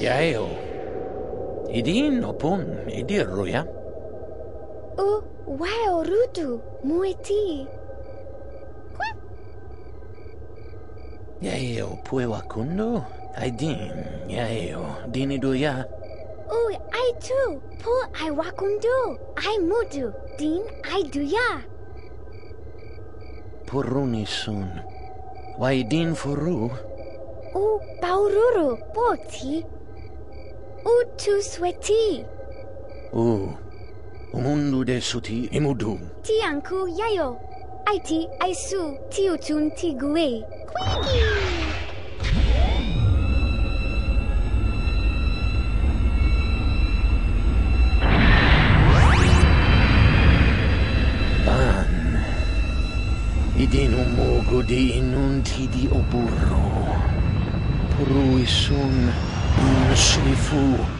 Yayo. Idin opon idir ya. O wow rutu mueti. Yayo puewa kundo. Aidin yayo dinido ya. O I too. Po I wakundo. I mudu. Din I do ya. Puruni sun. Waidin furu. O baururu poti. Où tu souhaites Oh, umundude suti imudum. Ti anku yayo. Aiti aisu tiutun tigue. Quiggy! Idinum ogodi inunti di oburro. Pruisum slifu.